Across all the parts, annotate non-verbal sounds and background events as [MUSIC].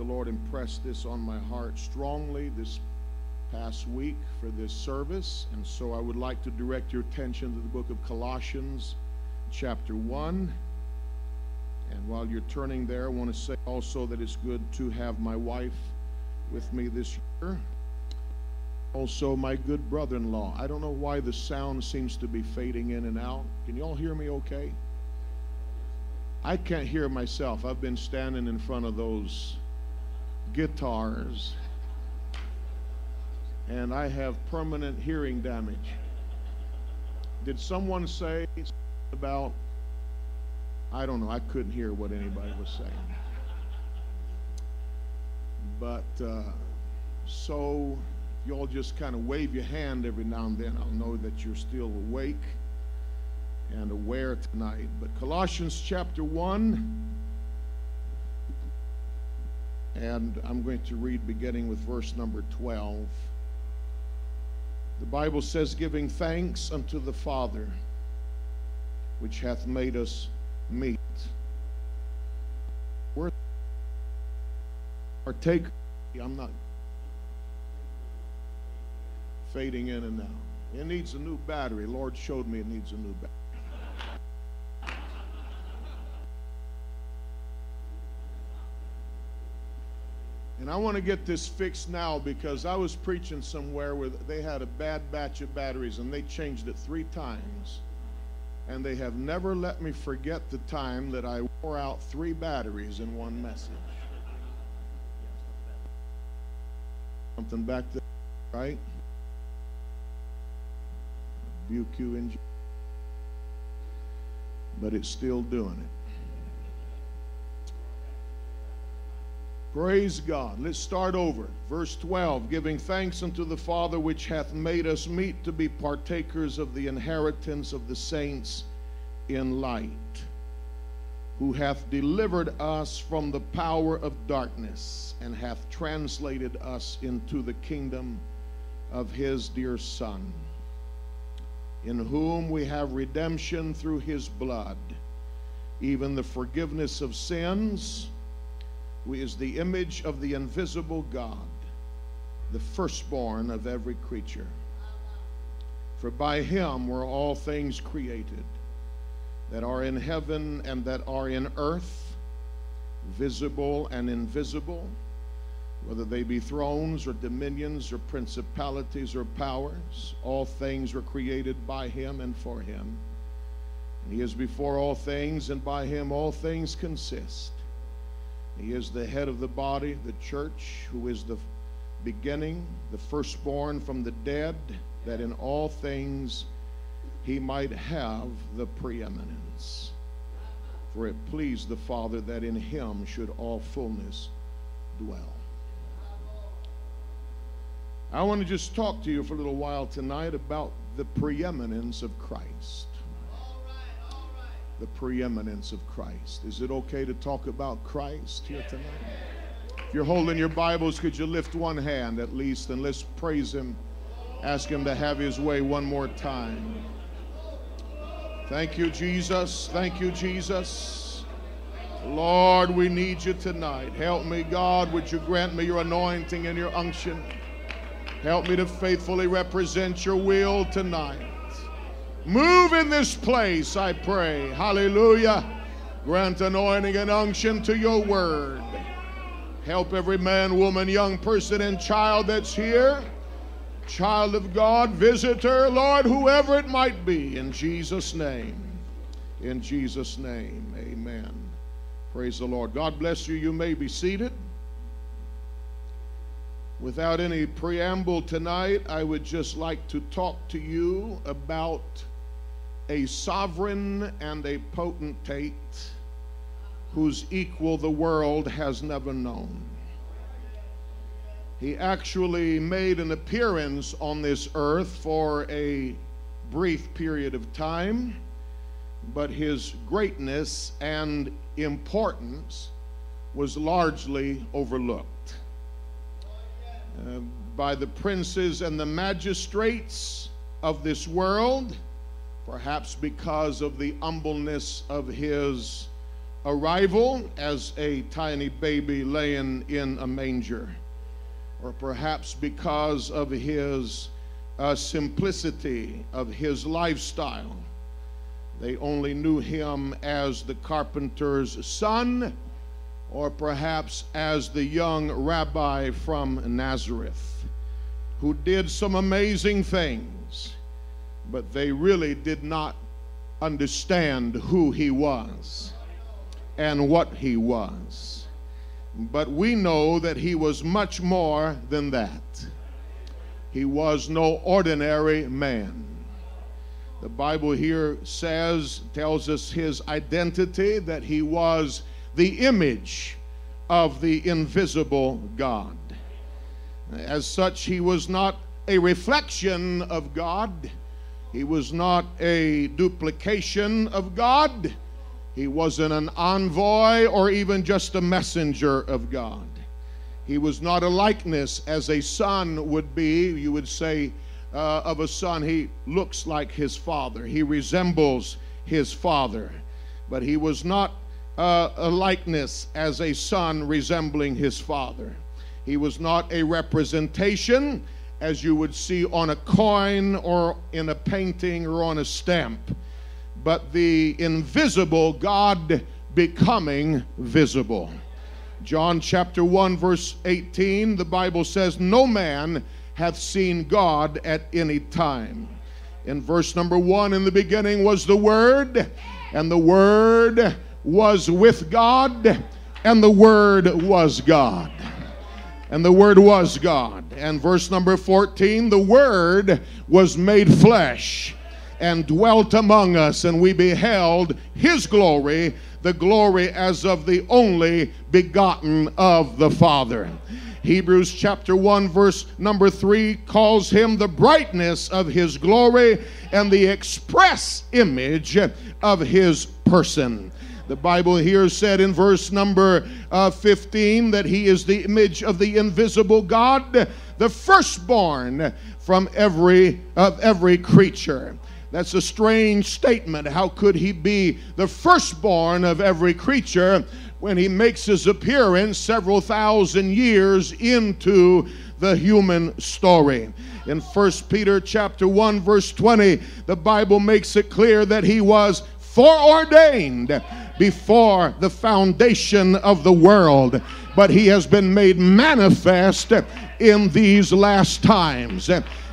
The Lord impressed this on my heart strongly this past week for this service, and so I would like to direct your attention to the book of Colossians, chapter 1. And while you're turning there, I want to say also that it's good to have my wife with me this year. Also, my good brother in law. I don't know why the sound seems to be fading in and out. Can you all hear me okay? I can't hear myself. I've been standing in front of those guitars and I have permanent hearing damage. Did someone say about, I don't know, I couldn't hear what anybody was saying. But uh, so you all just kind of wave your hand every now and then, I'll know that you're still awake and aware tonight. But Colossians chapter 1, and I'm going to read beginning with verse number 12. The Bible says, giving thanks unto the Father, which hath made us meet. We're partake. I'm not fading in and out. It needs a new battery. Lord showed me it needs a new battery. And I want to get this fixed now because I was preaching somewhere where they had a bad batch of batteries and they changed it three times. And they have never let me forget the time that I wore out three batteries in one message. Something back there, right? BQ engine. But it's still doing it. Praise God. Let's start over. Verse 12 Giving thanks unto the Father which hath made us meet to be partakers of the inheritance of the saints in light, who hath delivered us from the power of darkness and hath translated us into the kingdom of his dear Son, in whom we have redemption through his blood, even the forgiveness of sins is the image of the invisible God, the firstborn of every creature. For by him were all things created that are in heaven and that are in earth, visible and invisible, whether they be thrones or dominions or principalities or powers. All things were created by him and for him. And he is before all things, and by him all things consist. He is the head of the body, the church, who is the beginning, the firstborn from the dead, that in all things he might have the preeminence. For it pleased the Father that in him should all fullness dwell. I want to just talk to you for a little while tonight about the preeminence of Christ the preeminence of Christ. Is it okay to talk about Christ here tonight? If you're holding your Bibles, could you lift one hand at least and let's praise Him? Ask Him to have His way one more time. Thank you, Jesus. Thank you, Jesus. Lord, we need you tonight. Help me, God. Would you grant me your anointing and your unction? Help me to faithfully represent your will tonight. Move in this place, I pray. Hallelujah. Grant anointing and unction to your word. Help every man, woman, young person, and child that's here. Child of God, visitor, Lord, whoever it might be, in Jesus' name. In Jesus' name, amen. Praise the Lord. God bless you. You may be seated. Without any preamble tonight, I would just like to talk to you about a sovereign and a potentate whose equal the world has never known. He actually made an appearance on this earth for a brief period of time, but his greatness and importance was largely overlooked. Uh, by the princes and the magistrates of this world, perhaps because of the humbleness of his arrival as a tiny baby laying in a manger, or perhaps because of his uh, simplicity of his lifestyle. They only knew him as the carpenter's son, or perhaps as the young rabbi from Nazareth, who did some amazing things, but they really did not understand who he was and what he was. But we know that he was much more than that. He was no ordinary man. The Bible here says, tells us his identity, that he was the image of the invisible God. As such, he was not a reflection of God, he was not a duplication of God, he wasn't an envoy or even just a messenger of God. He was not a likeness as a son would be. You would say uh, of a son, he looks like his father, he resembles his father. But he was not uh, a likeness as a son resembling his father. He was not a representation as you would see on a coin or in a painting or on a stamp, but the invisible God becoming visible. John chapter 1, verse 18, the Bible says, No man hath seen God at any time. In verse number 1, in the beginning was the Word, and the Word was with God, and the Word was God. And the Word was God. And verse number 14, the Word was made flesh and dwelt among us, and we beheld His glory the glory as of the only begotten of the Father. Hebrews chapter 1, verse number 3 calls him the brightness of his glory and the express image of his person. The Bible here said in verse number uh, 15 that he is the image of the invisible God, the firstborn from every of every creature. That's a strange statement. How could he be the firstborn of every creature when he makes his appearance several thousand years into the human story? In 1 Peter chapter 1 verse 20, the Bible makes it clear that he was foreordained before the foundation of the world, but he has been made manifest in these last times.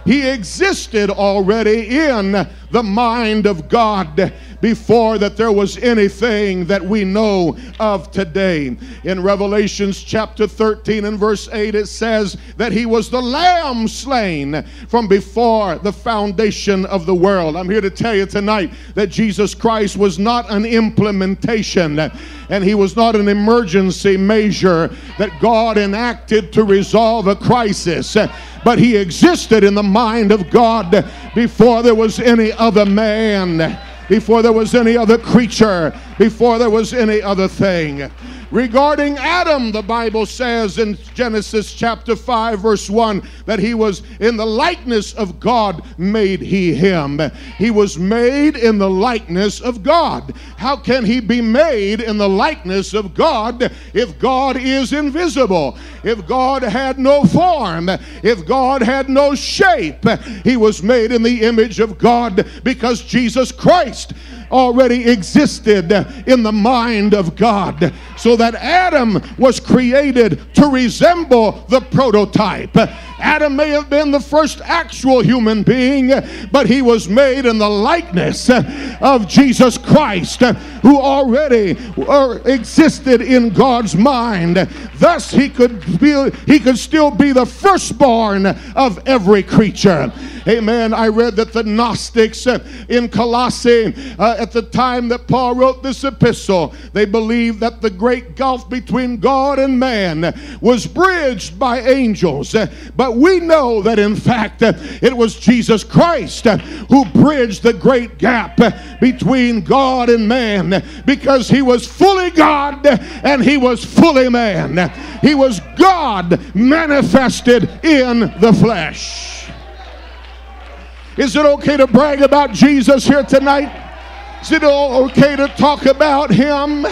He existed already in the mind of God before that there was anything that we know of today. In Revelations chapter 13 and verse 8, it says that he was the lamb slain from before the foundation of the world. I'm here to tell you tonight that Jesus Christ was not an implementation and he was not an emergency measure that God enacted to resolve a crisis but he existed in the mind of God before there was any other man, before there was any other creature, before there was any other thing. Regarding Adam, the Bible says in Genesis chapter 5, verse 1, that he was in the likeness of God, made he him. He was made in the likeness of God. How can he be made in the likeness of God if God is invisible? If God had no form, if God had no shape, he was made in the image of God because Jesus Christ already existed in the mind of God. So that Adam was created to resemble the prototype. Adam may have been the first actual human being, but he was made in the likeness of Jesus Christ, who already uh, existed in God's mind. Thus, he could be, he could still be the firstborn of every creature. Amen. I read that the Gnostics uh, in Colossae, uh, at the time that Paul wrote this epistle, they believed that the great gulf between God and man was bridged by angels. But we know that in fact it was Jesus Christ who bridged the great gap between God and man because he was fully God and he was fully man. He was God manifested in the flesh. Is it okay to brag about Jesus here tonight? Is it okay to talk about him?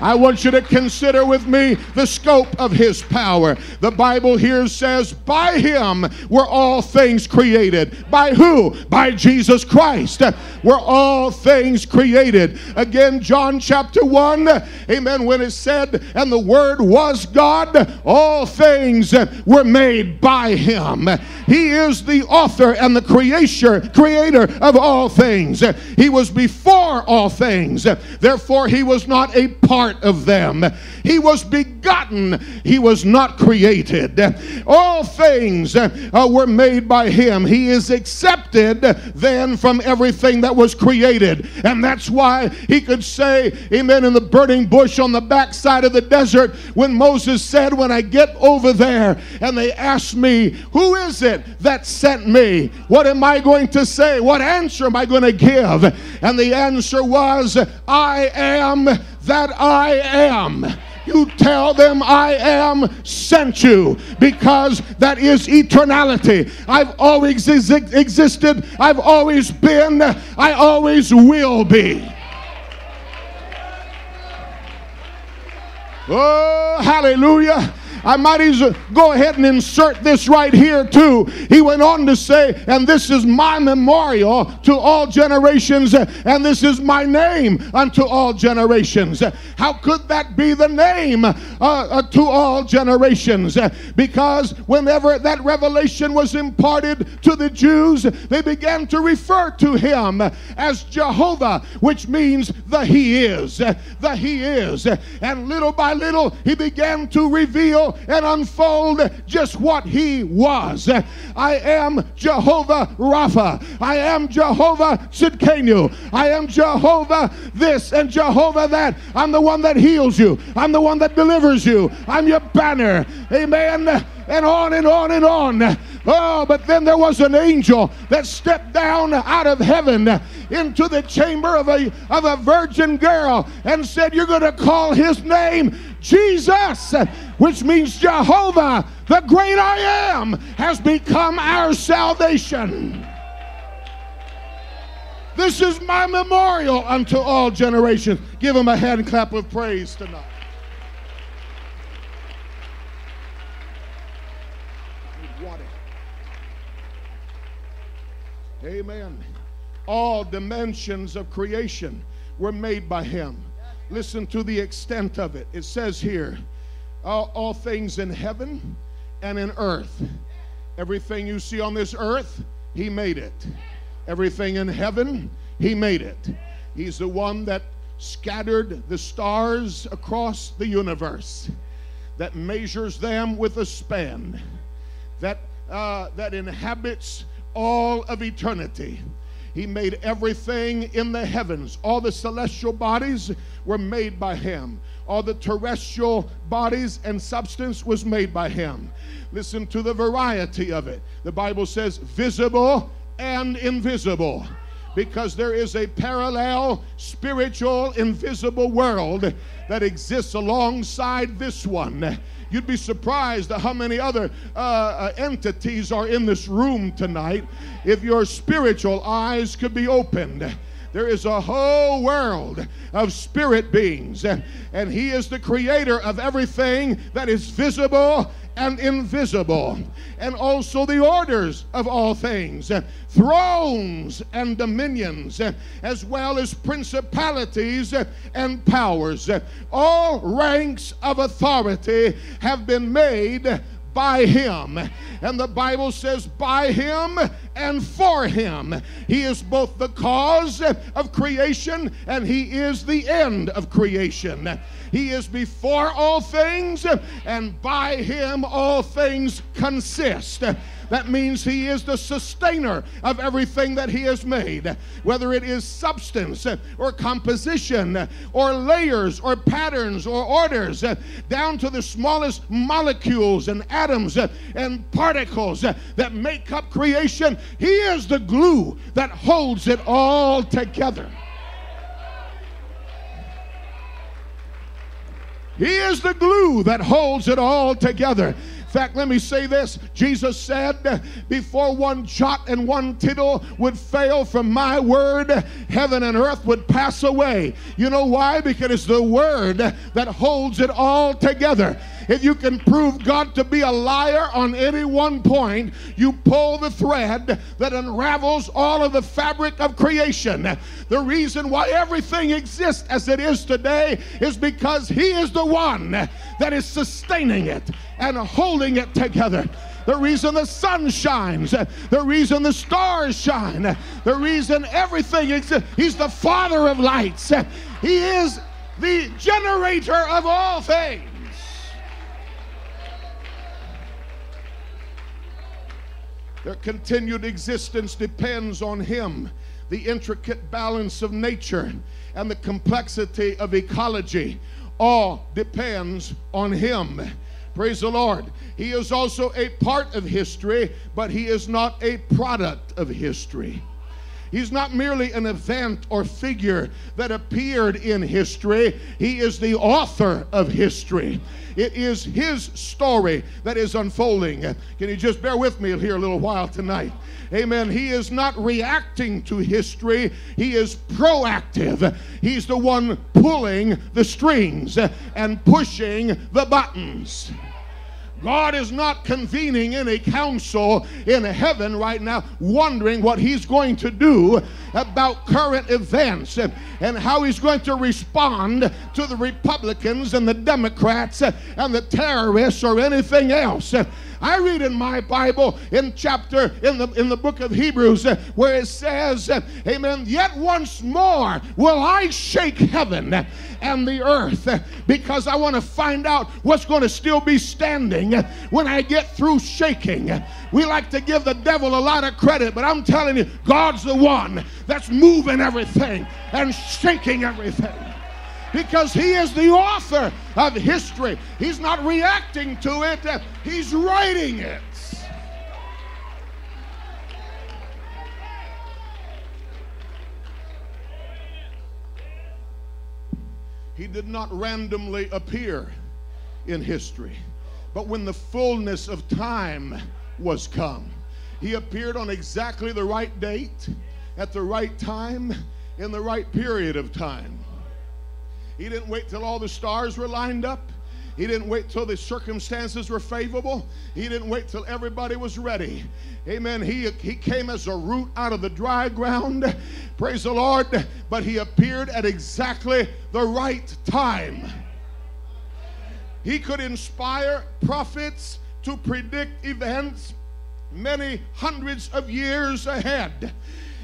I want you to consider with me the scope of his power. The Bible here says, By him were all things created. By who? By Jesus Christ were all things created. Again, John chapter 1, amen, when it said, And the Word was God, all things were made by him. He is the author and the creator, creator of all things. He was before all things. Therefore, he was not a part of them. He was begotten, he was not created. All things uh, were made by him. He is accepted then from everything that was created. And that's why he could say, Amen, in the burning bush on the backside of the desert, when Moses said, When I get over there and they ask me, Who is it that sent me? What am I going to say? What answer am I going to give? And the answer was, I am that I am. You tell them I am sent you because that is eternality. I've always ex- existed, I've always been, I always will be. Oh, hallelujah. I might as well go ahead and insert this right here too. He went on to say, and this is my memorial to all generations, and this is my name unto all generations. How could that be the name uh, uh, to all generations? Because whenever that revelation was imparted to the Jews, they began to refer to him as Jehovah, which means the He is. The He is. And little by little, he began to reveal and unfold just what he was. I am Jehovah Rapha. I am Jehovah Tsidkenu. I am Jehovah this and Jehovah that. I'm the one that heals you. I'm the one that delivers you. I'm your banner. Amen. And on and on and on. Oh, but then there was an angel that stepped down out of heaven into the chamber of a, of a virgin girl and said, You're going to call his name Jesus, which means Jehovah, the great I am, has become our salvation. This is my memorial unto all generations. Give him a hand clap of praise tonight. Amen. All dimensions of creation were made by him. Listen to the extent of it. It says here, all, all, things in heaven and in earth. Everything you see on this earth, He made it. Everything in heaven, He made it. He's the one that scattered the stars across the universe, that measures them with a span, that, uh, that inhabits all of eternity. He made everything in the heavens. All the celestial bodies were made by Him. All the terrestrial bodies and substance was made by Him. Listen to the variety of it. The Bible says visible and invisible because there is a parallel spiritual invisible world that exists alongside this one You'd be surprised at how many other uh, uh, entities are in this room tonight if your spiritual eyes could be opened. There is a whole world of spirit beings, and He is the creator of everything that is visible and invisible, and also the orders of all things, thrones and dominions, as well as principalities and powers. All ranks of authority have been made by him. And the Bible says, by him and for him. He is both the cause of creation and he is the end of creation. He is before all things, and by him all things consist. That means He is the sustainer of everything that He has made, whether it is substance uh, or composition uh, or layers or patterns or orders, uh, down to the smallest molecules and atoms and particles that make up creation. He is the glue that holds it all together. He is the glue that holds it all together fact, let me say this Jesus said, Before one jot and one tittle would fail from my word, heaven and earth would pass away. You know why? Because it's the word that holds it all together. If you can prove God to be a liar on any one point, you pull the thread that unravels all of the fabric of creation. The reason why everything exists as it is today is because He is the one that is sustaining it and holding it together the reason the sun shines, the reason the stars shine, the reason everything exists. He's the Father of lights. He is the generator of all things. Their continued existence depends on Him. The intricate balance of nature and the complexity of ecology all depends on Him. Praise the Lord. He is also a part of history, but He is not a product of history. He's not merely an event or figure that appeared in history, he is the author of history. It is his story that is unfolding. Can you just bear with me here a little while tonight? Amen. He is not reacting to history, he is proactive. He's the one pulling the strings and pushing the buttons. God is not convening any council in heaven right now, wondering what He's going to do about current events and, and how He's going to respond to the Republicans and the Democrats and the terrorists or anything else. I read in my Bible in chapter in the in the book of Hebrews uh, where it says, uh, Amen. Yet once more will I shake heaven and the earth uh, because I want to find out what's going to still be standing when I get through shaking. We like to give the devil a lot of credit, but I'm telling you, God's the one that's moving everything and shaking everything because he is the author of history. He's not reacting to it, uh, he's writing it. He did not randomly appear in history, but when the fullness of time was come, he appeared on exactly the right date, at the right time, in the right period of time. He didn't wait till all the stars were lined up. He didn't wait till the circumstances were favorable. He didn't wait till everybody was ready. Amen. He, he came as a root out of the dry ground. Praise the Lord. But he appeared at exactly the right time. He could inspire prophets to predict events many hundreds of years ahead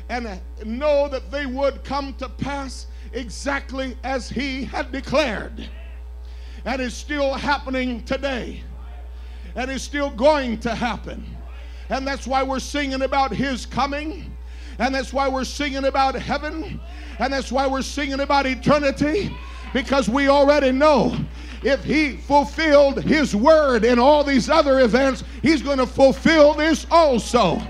and know that they would come to pass exactly as he had declared. And it's still happening today. And it's still going to happen. And that's why we're singing about his coming. And that's why we're singing about heaven. And that's why we're singing about eternity. Because we already know if he fulfilled his word in all these other events, he's going to fulfill this also.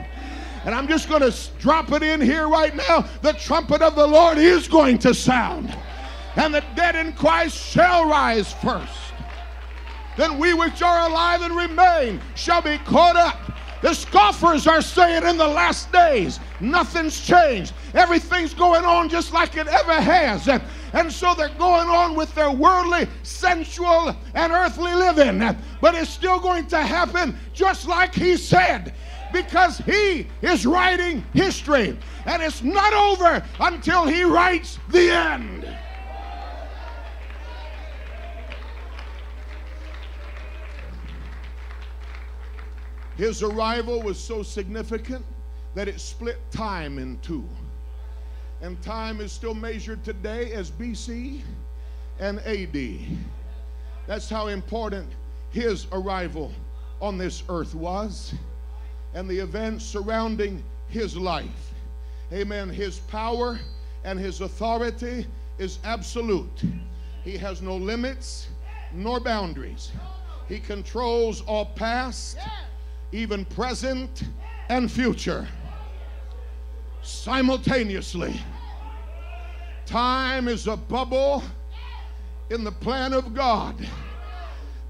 And I'm just going to drop it in here right now. The trumpet of the Lord is going to sound, and the dead in Christ shall rise first. Then we which are alive and remain shall be caught up. The scoffers are saying in the last days, nothing's changed. Everything's going on just like it ever has. And, and so they're going on with their worldly, sensual, and earthly living. But it's still going to happen just like he said because he is writing history. And it's not over until he writes the end. His arrival was so significant that it split time in two. And time is still measured today as BC and AD. That's how important his arrival on this earth was and the events surrounding his life. Amen. His power and his authority is absolute. He has no limits nor boundaries. He controls all past, even present, and future simultaneously. Time is a bubble in the plan of God,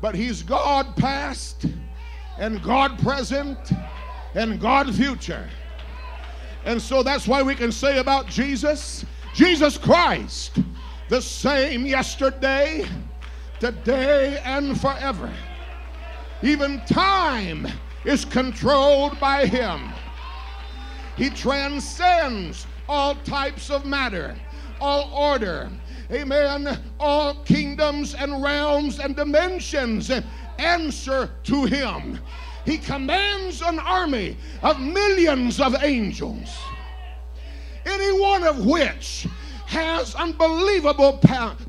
but He's God past and God present and God future. And so that's why we can say about Jesus, Jesus Christ, the same yesterday, today, and forever. Even time is controlled by him. He transcends all types of matter, all order, amen, all kingdoms and realms and dimensions answer to him. He commands an army of millions of angels, any one of which has unbelievable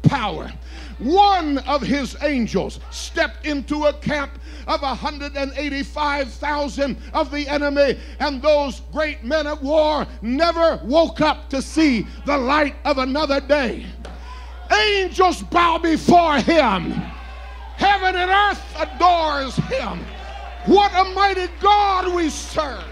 power. One of his angels stepped into a camp of 185,000 of the enemy, and those great men of war never woke up to see the light of another day. Angels bow before him, heaven and earth adores him. What a mighty God we serve.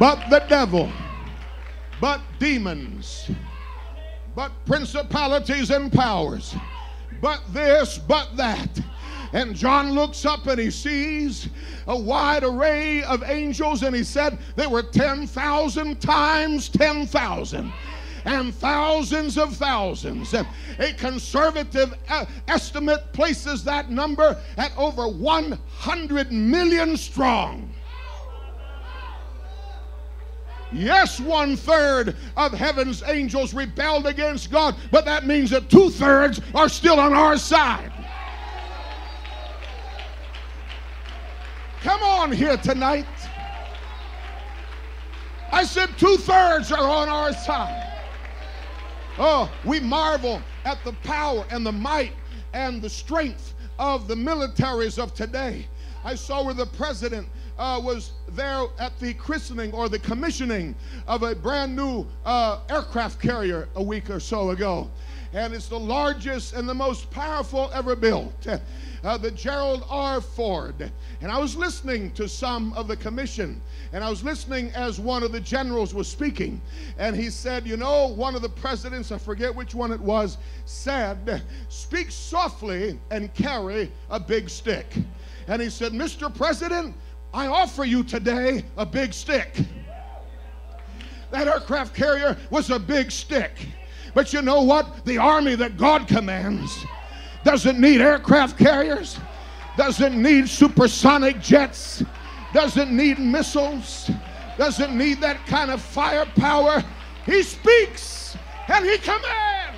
but the devil, but demons, but principalities and powers, but this, but that. And John looks up and he sees a wide array of angels, and he said there were 10,000 times 10,000 and thousands of thousands. A conservative estimate places that number at over 100 million strong. Yes, one third of heaven's angels rebelled against God, but that means that two thirds are still on our side. Come on here tonight. I said two thirds are on our side. Oh, we marvel at the power and the might and the strength of the militaries of today. I saw where the president uh, was there at the christening or the commissioning of a brand new uh, aircraft carrier a week or so ago. And it's the largest and the most powerful ever built. Uh, the Gerald R. Ford. And I was listening to some of the commission, and I was listening as one of the generals was speaking. And he said, You know, one of the presidents, I forget which one it was, said, Speak softly and carry a big stick. And he said, Mr. President, I offer you today a big stick. That aircraft carrier was a big stick. But you know what? The army that God commands doesn't need aircraft carriers, doesn't need supersonic jets, doesn't need missiles, doesn't need that kind of firepower. He speaks and he commands.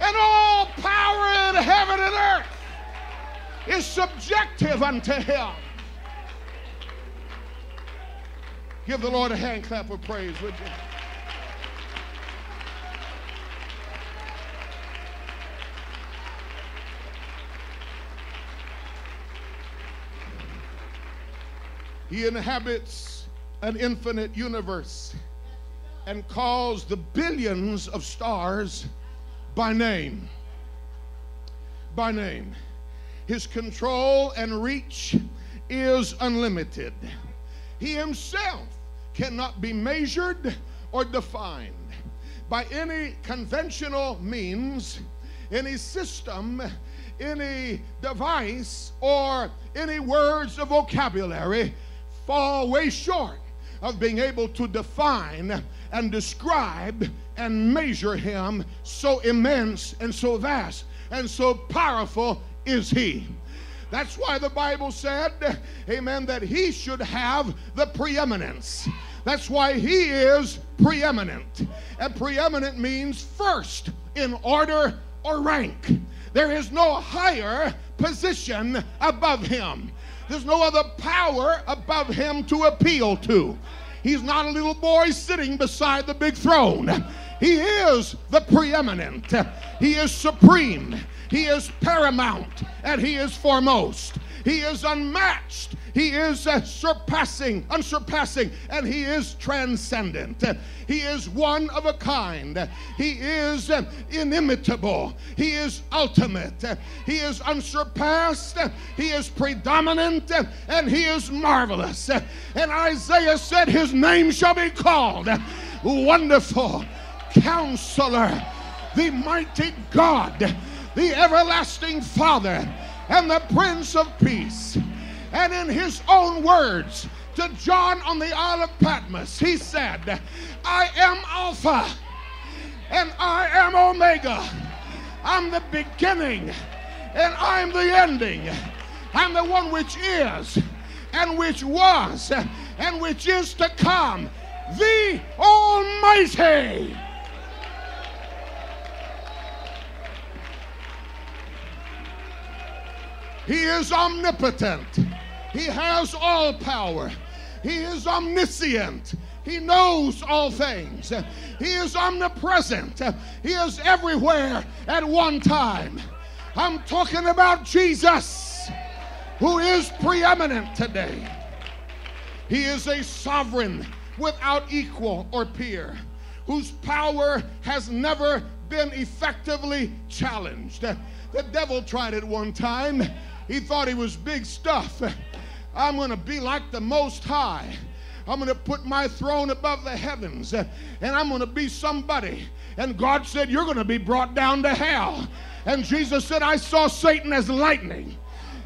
And all power in heaven and earth is subjective unto him. Give the Lord a hand clap of praise, would you? He inhabits an infinite universe and calls the billions of stars by name. By name. His control and reach is unlimited. He himself cannot be measured or defined by any conventional means, any system, any device, or any words of vocabulary fall way short of being able to define and describe and measure him so immense and so vast and so powerful is he. That's why the Bible said, amen, that he should have the preeminence. That's why he is preeminent. And preeminent means first in order or rank. There is no higher position above him. There's no other power above him to appeal to. He's not a little boy sitting beside the big throne. He is the preeminent. He is supreme. He is paramount and he is foremost. He is unmatched He is uh, surpassing, unsurpassing, and He is transcendent. He is one of a kind. He is uh, inimitable. He is ultimate. He is unsurpassed. He is predominant, and He is marvelous. And Isaiah said, His name shall be called Wonderful Counselor, the mighty God, the everlasting Father, and the Prince of Peace. And in his own words to John on the Isle of Patmos, he said, I am Alpha and I am Omega. I'm the beginning and I'm the ending. I'm the one which is and which was and which is to come, the Almighty. He is omnipotent. He has all power. He is omniscient. He knows all things. He is omnipresent. He is everywhere at one time. I'm talking about Jesus, who is preeminent today. He is a sovereign without equal or peer, whose power has never been effectively challenged. The devil tried it one time. He thought he was big stuff. [LAUGHS] I'm going to be like the Most High. I'm going to put my throne above the heavens and I'm going to be somebody. And God said, You're going to be brought down to hell. And Jesus said, I saw Satan as lightning.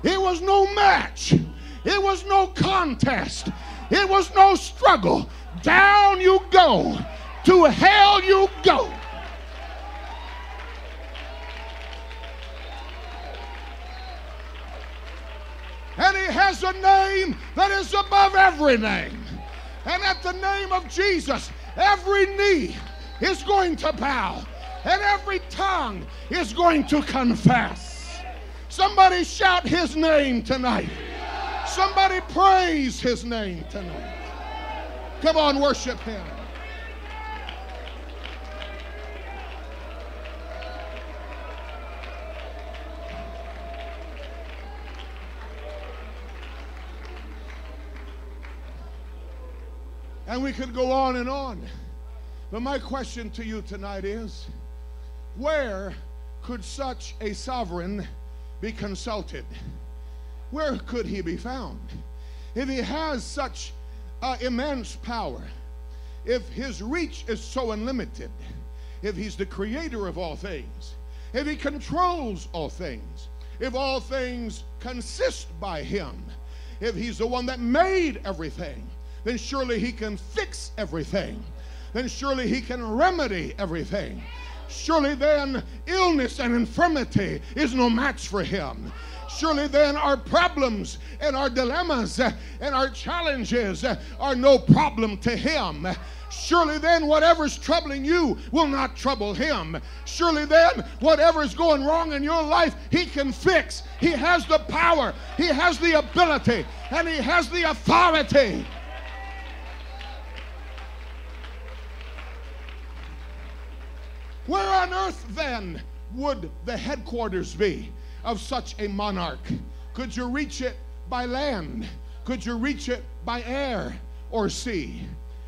It was no match, it was no contest, it was no struggle. Down you go, to hell you go. And he has a name that is above every name. And at the name of Jesus, every knee is going to bow and every tongue is going to confess. Somebody shout his name tonight. Somebody praise his name tonight. Come on, worship him. And we could go on and on. But my question to you tonight is where could such a sovereign be consulted? Where could he be found? If he has such uh, immense power, if his reach is so unlimited, if he's the creator of all things, if he controls all things, if all things consist by him, if he's the one that made everything, then surely he can fix everything. Then surely he can remedy everything. Surely then illness and infirmity is no match for him. Surely then our problems and our dilemmas and our challenges are no problem to him. Surely then, whatever's troubling you will not trouble him. Surely then, whatever's going wrong in your life, he can fix. He has the power, he has the ability, and he has the authority. Where on earth then would the headquarters be of such a monarch? Could you reach it by land? Could you reach it by air or sea?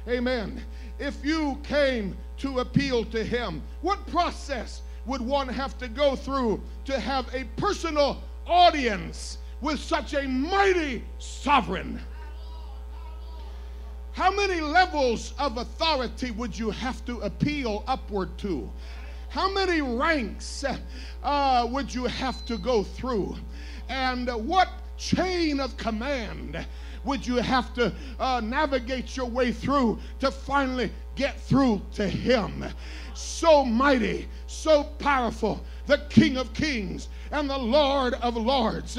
Amen. If you came to appeal to him, what process would one have to go through to have a personal audience with such a mighty sovereign? How many levels of authority would you have to appeal upward to? How many ranks uh, would you have to go through? And what chain of command would you have to uh, navigate your way through to finally get through to Him? So mighty, so powerful, the King of Kings and the Lord of Lords.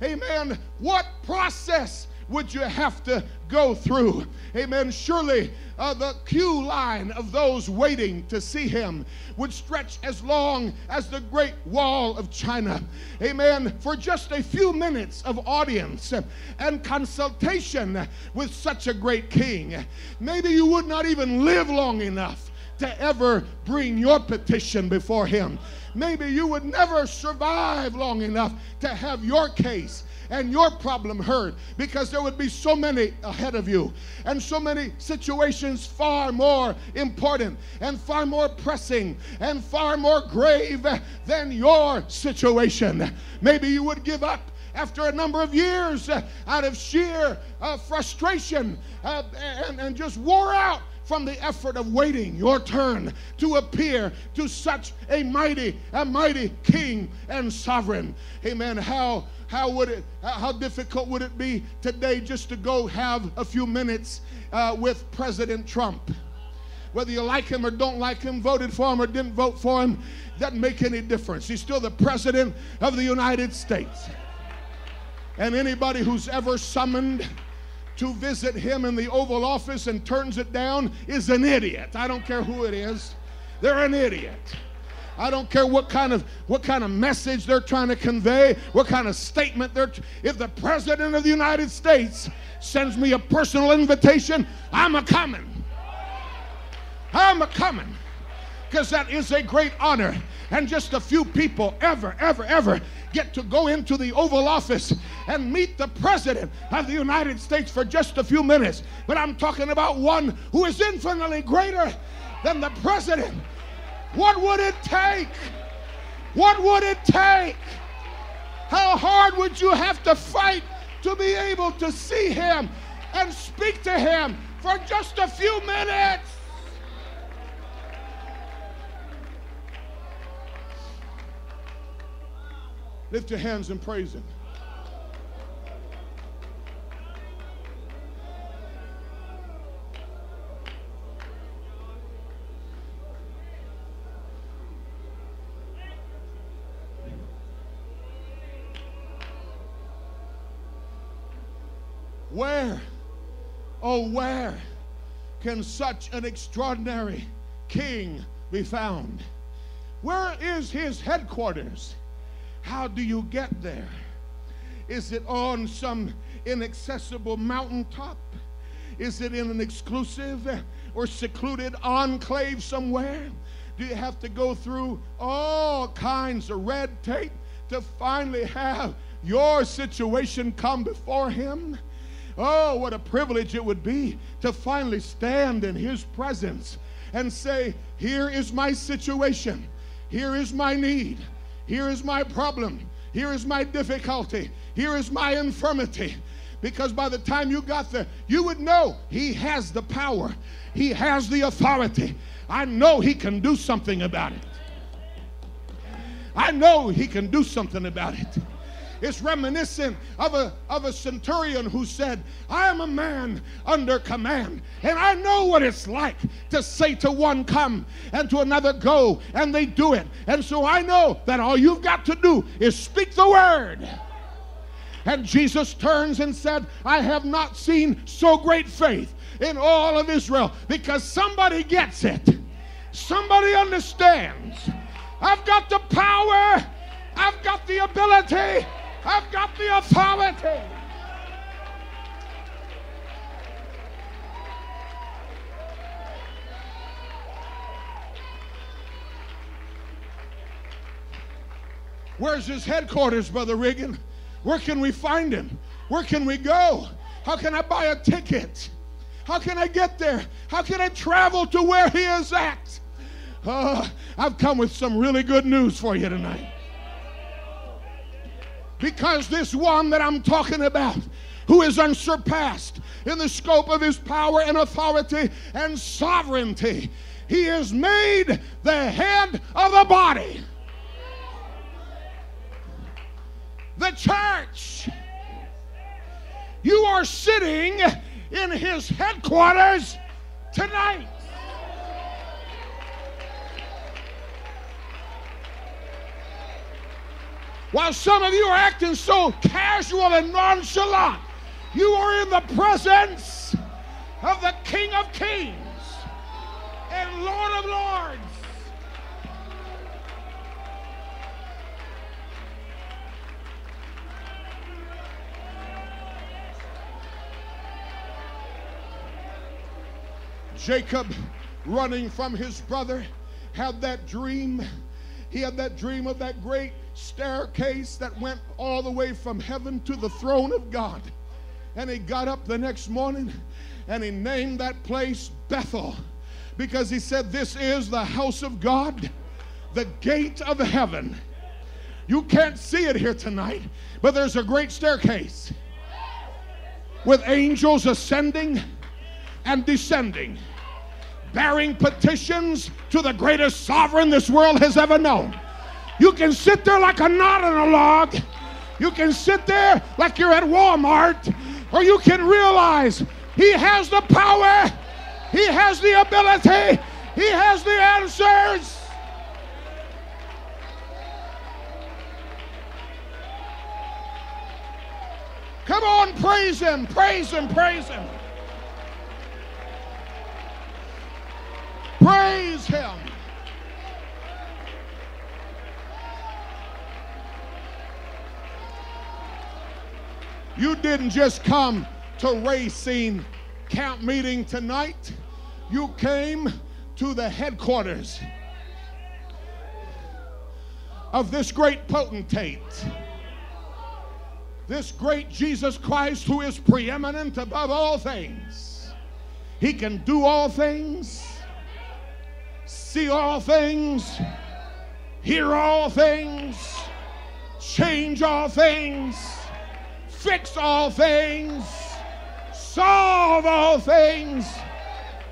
Amen. What process would you have to go through? Amen. Surely uh, the queue line of those waiting to see him would stretch as long as the Great Wall of China. Amen. For just a few minutes of audience and consultation with such a great king, maybe you would not even live long enough to ever bring your petition before him. Maybe you would never survive long enough to have your case and your problem heard because there would be so many ahead of you and so many situations far more important and far more pressing and far more grave than your situation. Maybe you would give up after a number of years uh, out of sheer uh, frustration uh, and, and just wore out from the effort of waiting your turn to appear to such a mighty, a mighty king and sovereign. Amen. How how would it how difficult would it be today just to go have a few minutes uh, with President Trump? Whether you like him or don't like him, voted for him or didn't vote for him, doesn't make any difference. He's still the president of the United States. And anybody who's ever summoned to visit him in the Oval Office and turns it down is an idiot. I don't care who it is. They're an idiot. I don't care what kind of what kind of message they're trying to convey, what kind of statement they're if the president of the United States sends me a personal invitation, I'm a coming. I'm a coming. Because that is a great honor. And just a few people ever, ever, ever get to go into the Oval Office and meet the President of the United States for just a few minutes. But I'm talking about one who is infinitely greater than the President. What would it take? What would it take? How hard would you have to fight to be able to see him and speak to him for just a few minutes? Lift your hands and praise Him. Oh, where can such an extraordinary king be found? Where is his headquarters? How do you get there? Is it on some inaccessible mountaintop? Is it in an exclusive or secluded enclave somewhere? Do you have to go through all kinds of red tape to finally have your situation come before Him? Oh, what a privilege it would be to finally stand in His presence and say, Here is my situation, here is my need. Here is my problem. Here is my difficulty. Here is my infirmity. Because by the time you got there, you would know He has the power, He has the authority. I know He can do something about it. I know He can do something about it. It's reminiscent of a, of a centurion who said, I am a man under command, and I know what it's like to say to one, come, and to another, go, and they do it. And so I know that all you've got to do is speak the word. And Jesus turns and said, I have not seen so great faith in all of Israel because somebody gets it. Somebody understands. I've got the power, I've got the ability, I've got the authority. Where's his headquarters, Brother Reagan? Where can we find him? Where can we go? How can I buy a ticket? How can I get there? How can I travel to where he is at? Uh, I've come with some really good news for you tonight. Because this one that I'm talking about, who is unsurpassed in the scope of his power and authority and sovereignty, he is made the head of the body. The church. You are sitting in his headquarters tonight. While some of you are acting so casual and nonchalant, you are in the presence of the King of Kings and Lord of Lords. Jacob, running from his brother, had that dream. He had that dream of that great staircase that went all the way from heaven to the throne of God. And he got up the next morning and he named that place Bethel because he said, This is the house of God, the gate of heaven. You can't see it here tonight, but there's a great staircase with angels ascending and descending, bearing petitions to the greatest sovereign this world has ever known. You can sit there like a knot on a log. You can sit there like you're at Walmart, or you can realize He has the power, He has the ability, He has the answers. Come on, praise Him, praise Him, praise Him. Praise Him. You didn't just come to Racine camp meeting tonight. You came to the headquarters of this great potentate this great Jesus Christ who is preeminent above all things. He can do all things, see all things, hear all things, change all things, fix all things, solve all things,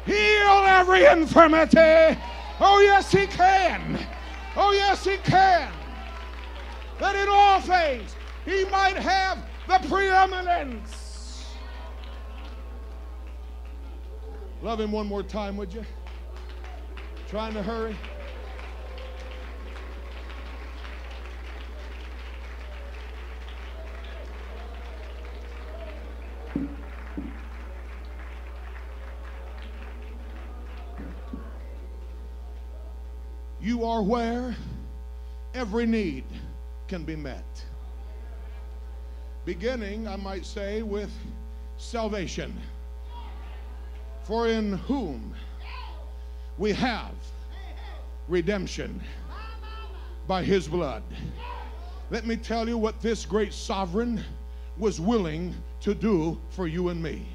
heal every infirmity. Oh, yes, He can. Oh, yes, He can. That in all things, he might have the preeminence. Love him one more time, would you? Trying to hurry. You are where every need can be met beginning, I might say, with salvation. For in whom we have redemption by his blood. Let me tell you what this great sovereign was willing to do for you and me,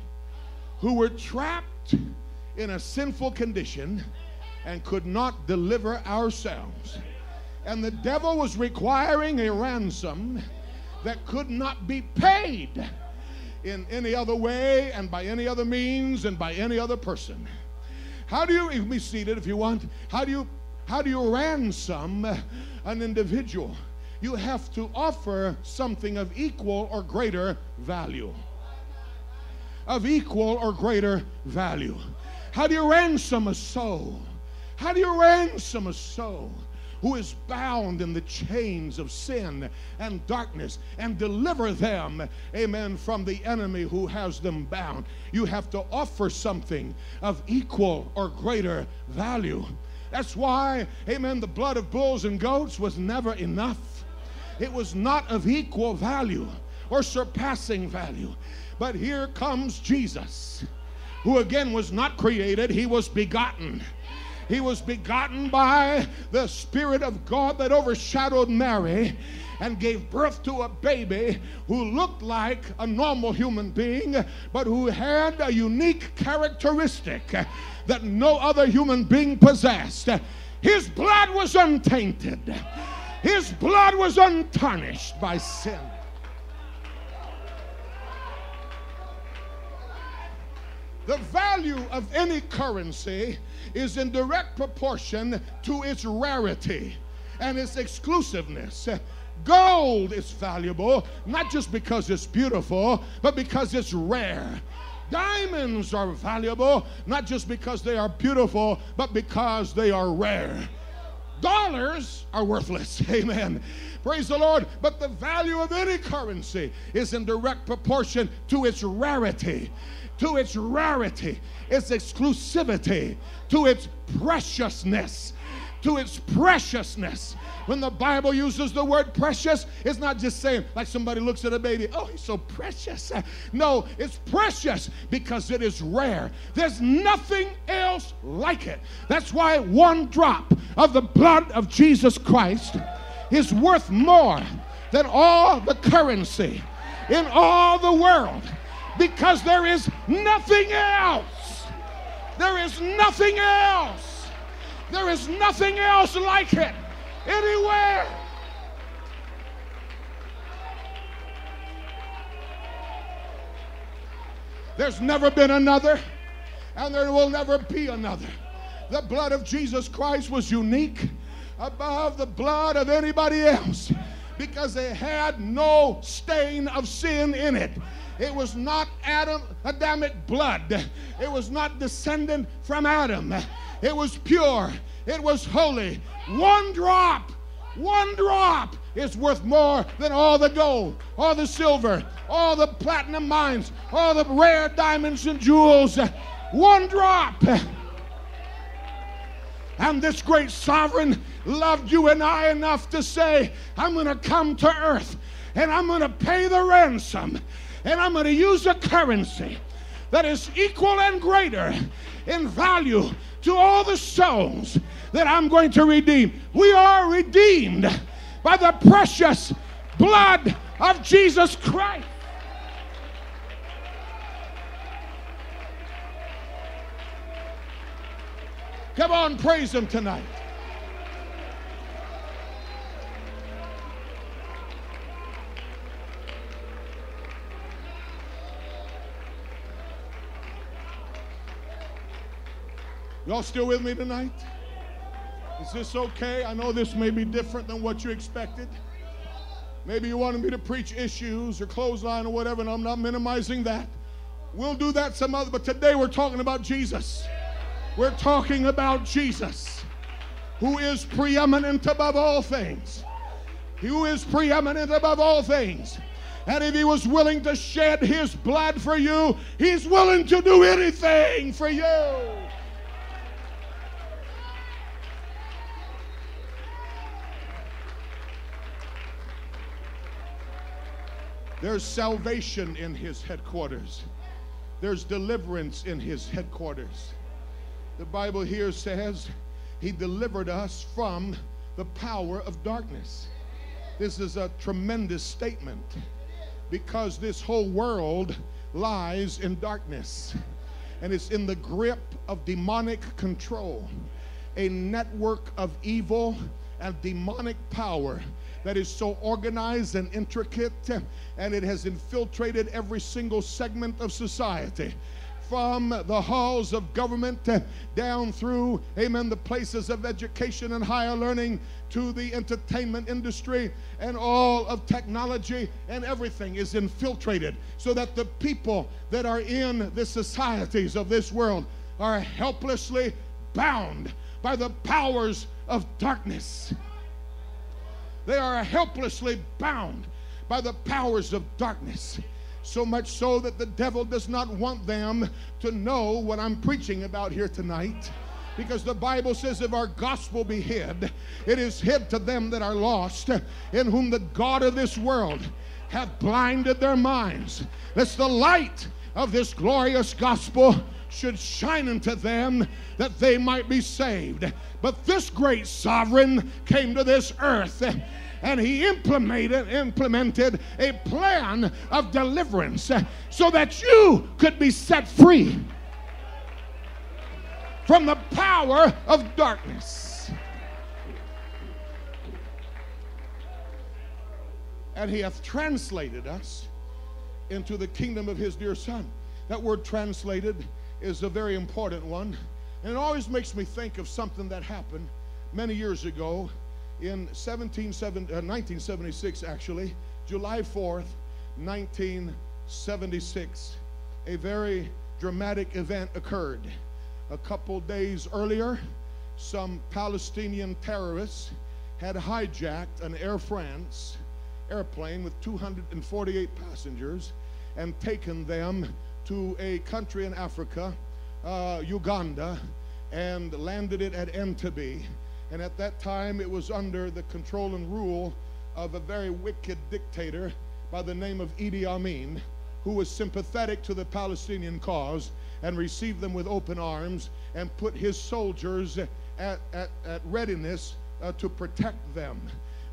who were trapped in a sinful condition and could not deliver ourselves. And the devil was requiring a ransom that could not be paid in any other way and by any other means and by any other person. How do you, you be seated if you want, how do you, how do you ransom an individual? You have to offer something of equal or greater value. Of equal or greater value. How do you ransom a soul? How do you ransom a soul? who is bound in the chains of sin and darkness and deliver them, amen, from the enemy who has them bound. You have to offer something of equal or greater value. That's why, amen, the blood of bulls and goats was never enough. It was not of equal value or surpassing value. But here comes Jesus, who again was not created, he was begotten. He was begotten by the Spirit of God that overshadowed Mary and gave birth to a baby who looked like a normal human being, but who had a unique characteristic that no other human being possessed. His blood was untainted, his blood was untarnished by sin. The value of any currency is in direct proportion to its rarity and its exclusiveness. Gold is valuable not just because it's beautiful, but because it's rare. Diamonds are valuable not just because they are beautiful, but because they are rare. Dollars are worthless. [LAUGHS] Amen. Praise the Lord. But the value of any currency is in direct proportion to its rarity to its rarity, its exclusivity, to its preciousness. To its preciousness. When the Bible uses the word precious, it's not just saying, like somebody looks at a baby, oh, he's so precious. No, it's precious because it is rare. There's nothing else like it. That's why one drop of the blood of Jesus Christ is worth more than all the currency in all the world because there is nothing else. There is nothing else. There is nothing else like it anywhere. There's never been another, and there will never be another. The blood of Jesus Christ was unique above the blood of anybody else because it had no stain of sin in it. It was not Adam, Adamic blood. It was not descendant from Adam. It was pure. It was holy. One drop, one drop is worth more than all the gold, all the silver, all the platinum mines, all the rare diamonds and jewels. One drop. And this great sovereign loved you and I enough to say, I'm going to come to earth and I'm going to pay the ransom and I'm going to use a currency that is equal and greater in value to all the souls that I'm going to redeem. We are redeemed by the precious blood of Jesus Christ. Come on, praise Him tonight. Y'all still with me tonight? Is this okay? I know this may be different than what you expected. Maybe you wanted me to preach issues or clothesline or whatever, and I'm not minimizing that. We'll do that some other, but today we're talking about Jesus. We're talking about Jesus, who is preeminent above all things. Who is preeminent above all things. And if he was willing to shed his blood for you, he's willing to do anything for you. There's salvation in his headquarters. There's deliverance in his headquarters. The Bible here says he delivered us from the power of darkness. This is a tremendous statement because this whole world lies in darkness and it's in the grip of demonic control, a network of evil and demonic power that is so organized and intricate and it has infiltrated every single segment of society from the halls of government down through, amen, the places of education and higher learning to the entertainment industry and all of technology and everything is infiltrated so that the people that are in the societies of this world are helplessly bound by the powers of darkness. They are helplessly bound by the powers of darkness. So much so that the devil does not want them to know what I'm preaching about here tonight. Because the Bible says, if our gospel be hid, it is hid to them that are lost, in whom the God of this world hath blinded their minds. That's the light of this glorious gospel should shine unto them that they might be saved. But this great sovereign came to this earth and he implemented, implemented a plan of deliverance so that you could be set free from the power of darkness. And he hath translated us into the kingdom of his dear son. That word translated is a very important one. And it always makes me think of something that happened many years ago in 1976, uh, actually, July 4th, 1976, a very dramatic event occurred. A couple days earlier, some Palestinian terrorists had hijacked an Air France airplane with 248 passengers and taken them to a country in Africa, uh, Uganda, and landed it at Entebbe and at that time, it was under the control and rule of a very wicked dictator by the name of Idi Amin, who was sympathetic to the Palestinian cause and received them with open arms and put his soldiers at, at, at readiness uh, to protect them.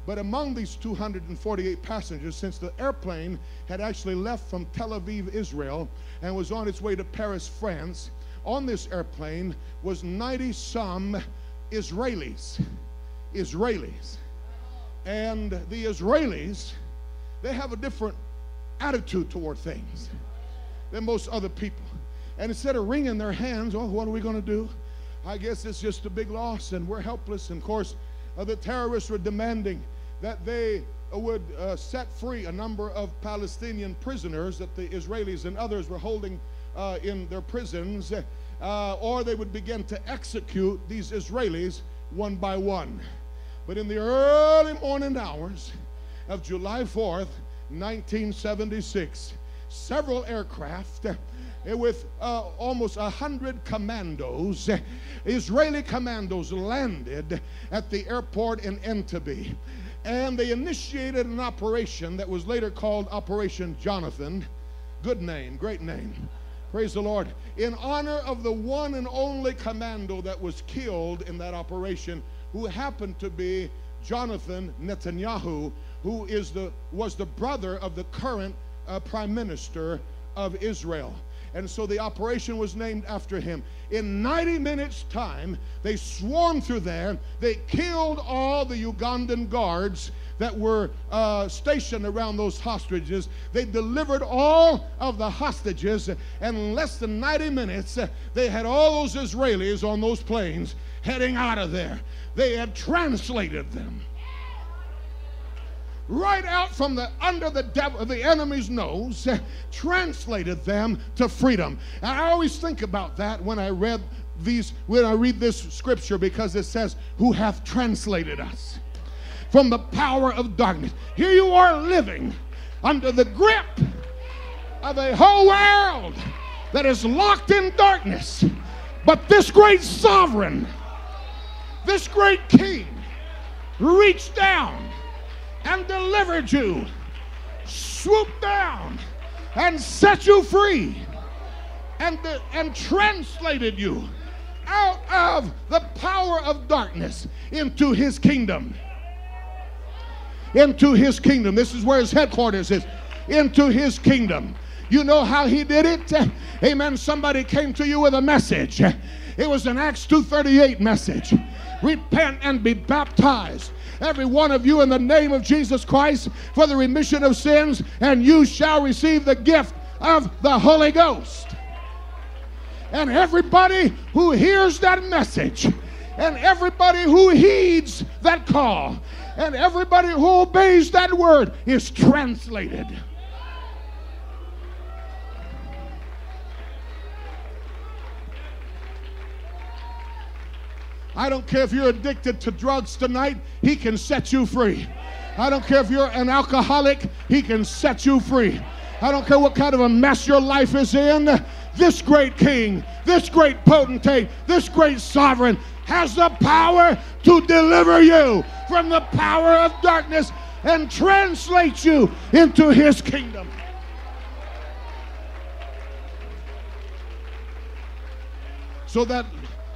But among these 248 passengers, since the airplane had actually left from Tel Aviv, Israel, and was on its way to Paris, France, on this airplane was 90 some Israelis. Israelis. And the Israelis, they have a different attitude toward things than most other people. And instead of wringing their hands, oh, what are we going to do? I guess it's just a big loss and we're helpless. And of course, the terrorists were demanding that they uh, would uh, set free a number of Palestinian prisoners that the Israelis and others were holding uh, in their prisons, uh, or they would begin to execute these Israelis one by one. But in the early morning hours of July 4th, 1976, several aircraft uh, with uh, almost a hundred commandos, Israeli commandos landed at the airport in Entebbe. And they initiated an operation that was later called Operation Jonathan. Good name, great name. Praise the Lord. In honor of the one and only commando that was killed in that operation, who happened to be Jonathan Netanyahu, who is the, was the brother of the current uh, prime minister of Israel. And so the operation was named after him. In 90 minutes' time, they swarmed through there. They killed all the Ugandan guards that were uh, stationed around those hostages. They delivered all of the hostages. And in less than 90 minutes, they had all those Israelis on those planes heading out of there. They had translated them right out from the under the devil the enemy's nose [LAUGHS] translated them to freedom. And i always think about that when i read these when i read this scripture because it says who hath translated us from the power of darkness. Here you are living under the grip of a whole world that is locked in darkness. But this great sovereign this great king reached down and delivered you, swooped down and set you free and, uh, and translated you out of the power of darkness into his kingdom. Into his kingdom. This is where his headquarters is. Into his kingdom. You know how he did it? Amen. Somebody came to you with a message. It was an Acts 2:38 message. Repent and be baptized every one of you in the name of Jesus Christ for the remission of sins, and you shall receive the gift of the Holy Ghost. And everybody who hears that message, and everybody who heeds that call, and everybody who obeys that word is translated. I don't care if you're addicted to drugs tonight, He can set you free. I don't care if you're an alcoholic, He can set you free. I don't care what kind of a mess your life is in. This great king, this great potentate, this great sovereign has the power to deliver you from the power of darkness and translate you into his kingdom. So that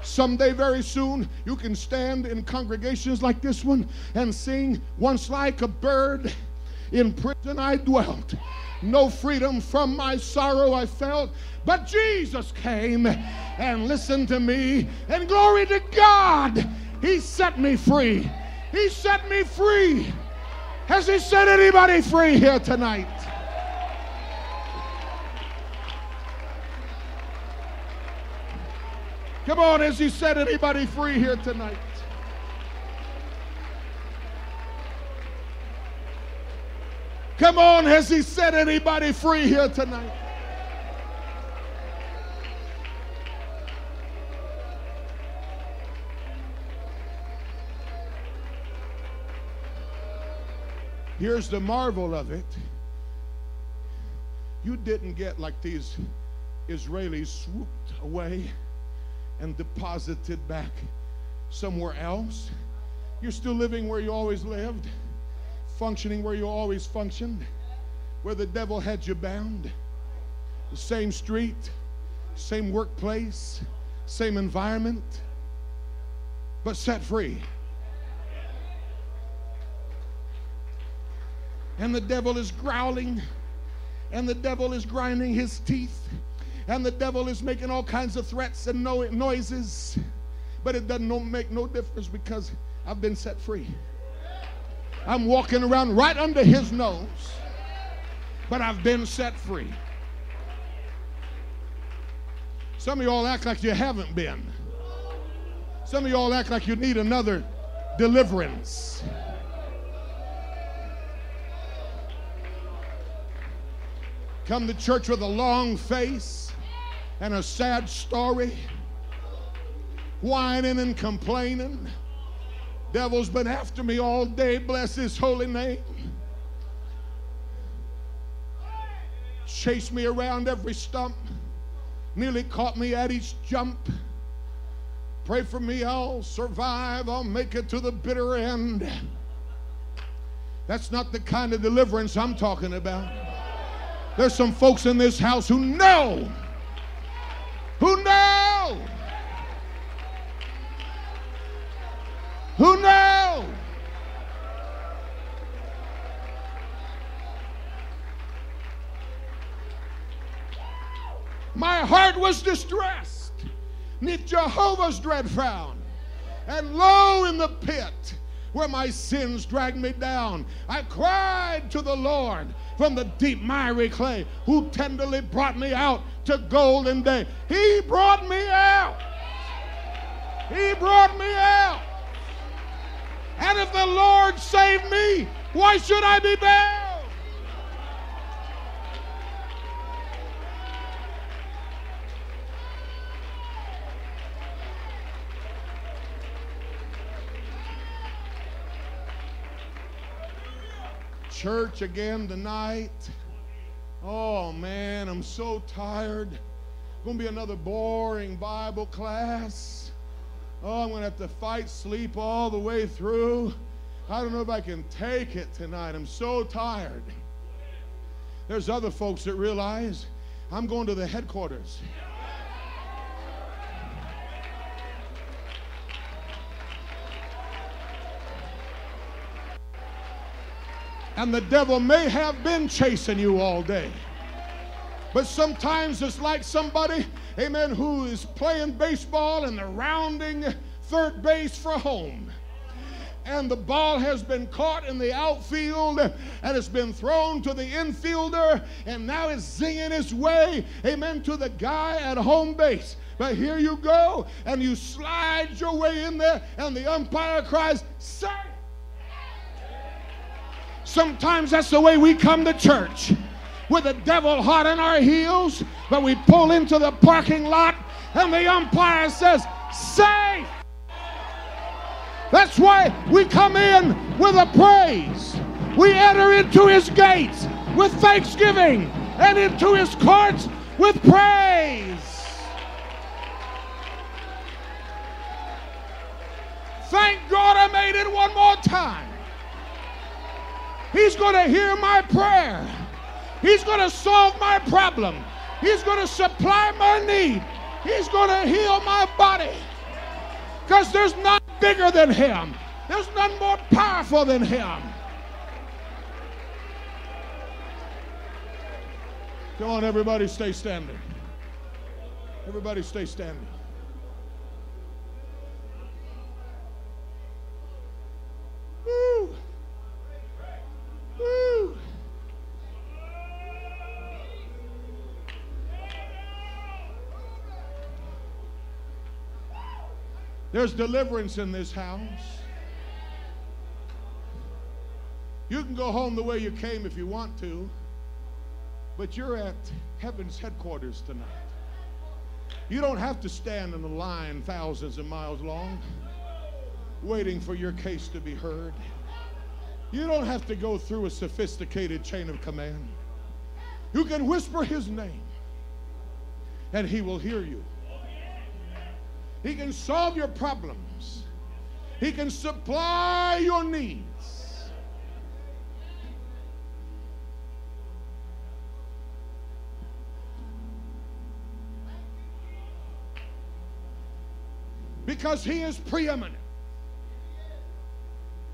Someday, very soon, you can stand in congregations like this one and sing, Once like a bird in prison I dwelt. No freedom from my sorrow I felt, but Jesus came and listened to me, and glory to God, He set me free. He set me free. Has He set anybody free here tonight? Come on, has he set anybody free here tonight? Come on, has he set anybody free here tonight? Here's the marvel of it. You didn't get like these Israelis swooped away and deposited back somewhere else. You're still living where you always lived, functioning where you always functioned, where the devil had you bound. The same street, same workplace, same environment, but set free. and the devil is growling, and the devil is grinding his teeth, and the devil is making all kinds of threats and no- noises. But it doesn't no- make no difference because I've been set free. I'm walking around right under his nose, but I've been set free. Some of y'all act like you haven't been. Some of y'all act like you need another deliverance. Come to church with a long face and a sad story, whining and complaining. Devil's been after me all day, bless his holy name. Chased me around every stump, nearly caught me at each jump. Pray for me, I'll survive, I'll make it to the bitter end. That's not the kind of deliverance I'm talking about. There's some folks in this house who know, who know. My heart was distressed neath Jehovah's dread frown. And lo, in the pit where my sins dragged me down, I cried to the Lord from the deep miry clay, who tenderly brought me out to golden day. He brought me out. He brought me out. And if the Lord saved me, why should I be bound? Church again tonight. Oh man, I'm so tired. Gonna be another boring Bible class. Oh, I'm gonna have to fight sleep all the way through. I don't know if I can take it tonight. I'm so tired. There's other folks that realize I'm going to the headquarters. And the devil may have been chasing you all day. But sometimes it's like somebody, amen, who is playing baseball and they're rounding third base for home. And the ball has been caught in the outfield and it's been thrown to the infielder, and now it's zinging its way, amen, to the guy at home base. But here you go, and you slide your way in there, and the umpire cries, Safe! Sometimes that's the way we come to church with the devil hot in our heels, but we pull into the parking lot and the umpire says, Safe! That's why we come in with a praise. We enter into his gates with thanksgiving and into his courts with praise. Thank God I made it one more time. He's going to hear my prayer. He's going to solve my problem. He's going to supply my need. He's going to heal my body. Because there's none bigger than him. There's none more powerful than him. Come on, everybody, stay standing. Everybody, stay standing. Woo! Woo! There's deliverance in this house. You can go home the way you came if you want to, but you're at heaven's headquarters tonight. You don't have to stand in a line thousands of miles long waiting for your case to be heard. You don't have to go through a sophisticated chain of command. You can whisper his name and he will hear you. He can solve your problems. He can supply your needs. Because he is preeminent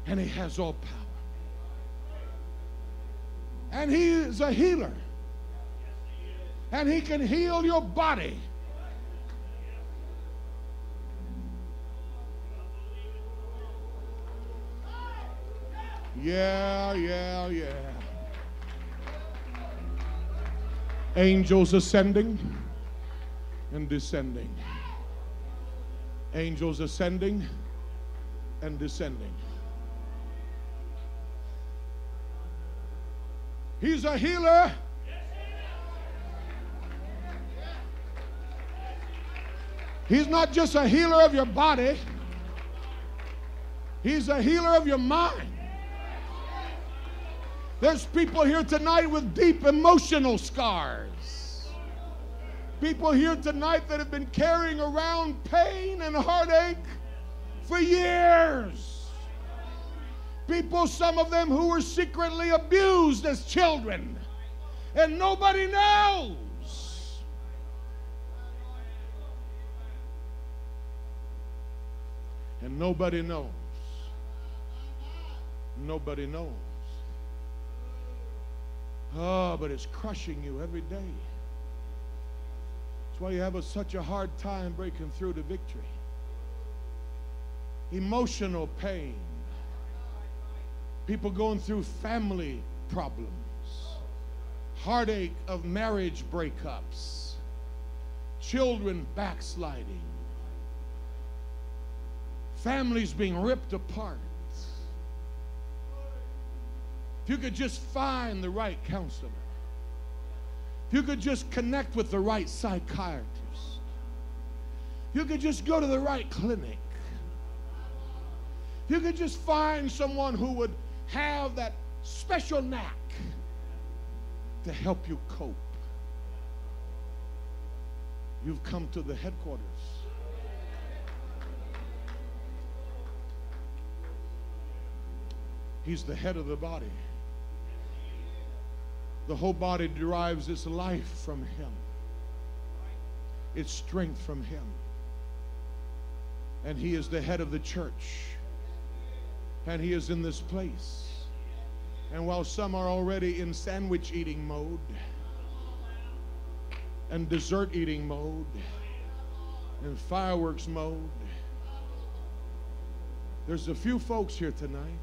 and he has all power. And He is a healer. And He can heal your body. Yeah, yeah, yeah. Angels ascending and descending. Angels ascending and descending. He's a healer. He's not just a healer of your body, He's a healer of your mind. There's people here tonight with deep emotional scars. People here tonight that have been carrying around pain and heartache for years. People, some of them who were secretly abused as children, and nobody knows. And nobody knows. Nobody knows. Oh, but it's crushing you every day. That's why you have a, such a hard time breaking through to victory. Emotional pain. People going through family problems. Heartache of marriage breakups. Children backsliding. Families being ripped apart. If you could just find the right counselor, if you could just connect with the right psychiatrist, you could just go to the right clinic, you could just find someone who would have that special knack to help you cope, you've come to the headquarters. He's the head of the body. The whole body derives its life from Him, its strength from Him. And He is the head of the church. And He is in this place. And while some are already in sandwich eating mode and dessert eating mode and fireworks mode, there's a few folks here tonight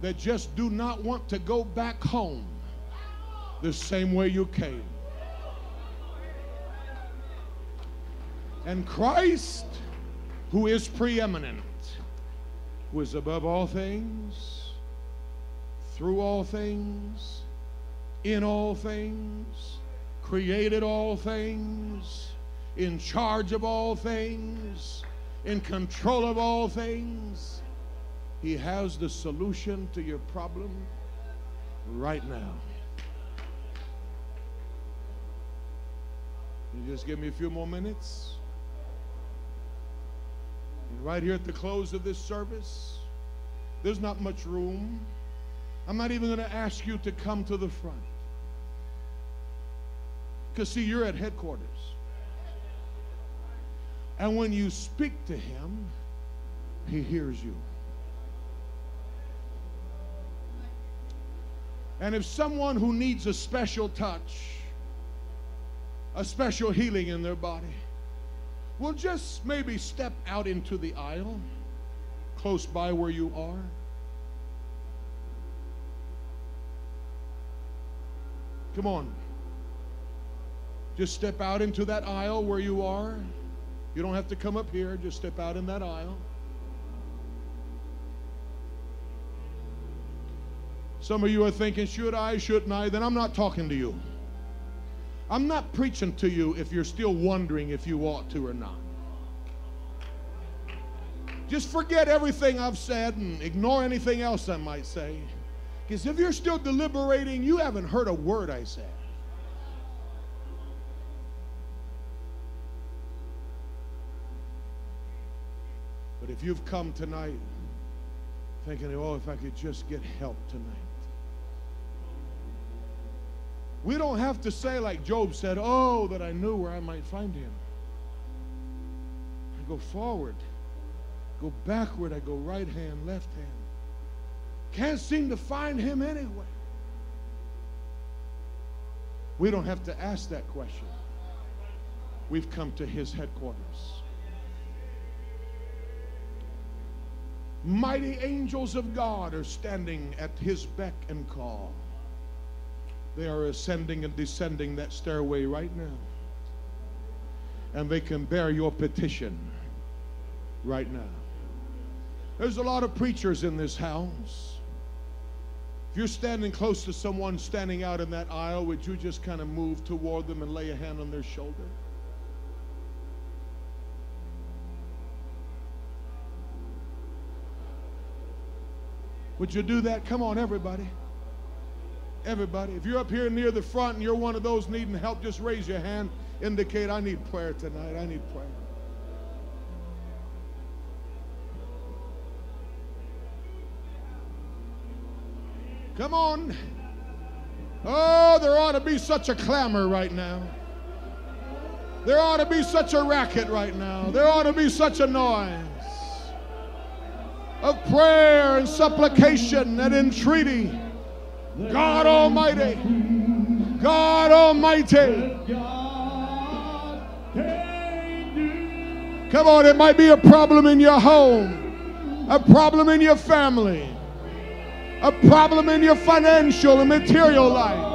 that just do not want to go back home the same way you came. And Christ, who is preeminent, who is above all things, through all things, in all things, created all things, in charge of all things, in control of all things he has the solution to your problem right now. You just give me a few more minutes. And right here at the close of this service, there's not much room. I'm not even going to ask you to come to the front. Because, see, you're at headquarters. And when you speak to him, he hears you. And if someone who needs a special touch, a special healing in their body, will just maybe step out into the aisle close by where you are. Come on. Just step out into that aisle where you are. You don't have to come up here, just step out in that aisle. Some of you are thinking, should I, shouldn't I? Then I'm not talking to you. I'm not preaching to you if you're still wondering if you ought to or not. Just forget everything I've said and ignore anything else I might say. Because if you're still deliberating, you haven't heard a word I said. But if you've come tonight thinking, oh, if I could just get help tonight. We don't have to say, like Job said, Oh, that I knew where I might find him. I go forward, go backward, I go right hand, left hand. Can't seem to find him anywhere. We don't have to ask that question. We've come to his headquarters. Mighty angels of God are standing at his beck and call. They are ascending and descending that stairway right now. And they can bear your petition right now. There's a lot of preachers in this house. If you're standing close to someone standing out in that aisle, would you just kind of move toward them and lay a hand on their shoulder? Would you do that? Come on, everybody. Everybody. If you're up here near the front and you're one of those needing help, just raise your hand. Indicate, I need prayer tonight. I need prayer. Come on. Oh, there ought to be such a clamor right now. There ought to be such a racket right now. There ought to be such a noise of prayer and supplication and entreaty. God Almighty, God Almighty. Come on, it might be a problem in your home, a problem in your family, a problem in your financial and material life.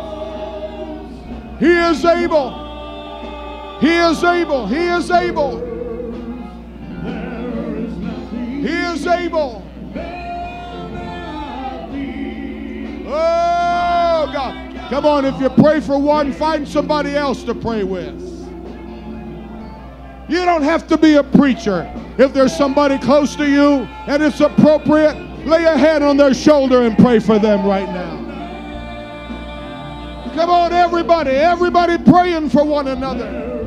He is able. He is able. He is able. He is able. Oh, God. Come on, if you pray for one, find somebody else to pray with. You don't have to be a preacher. If there's somebody close to you and it's appropriate, lay a hand on their shoulder and pray for them right now. Come on, everybody, everybody praying for one another.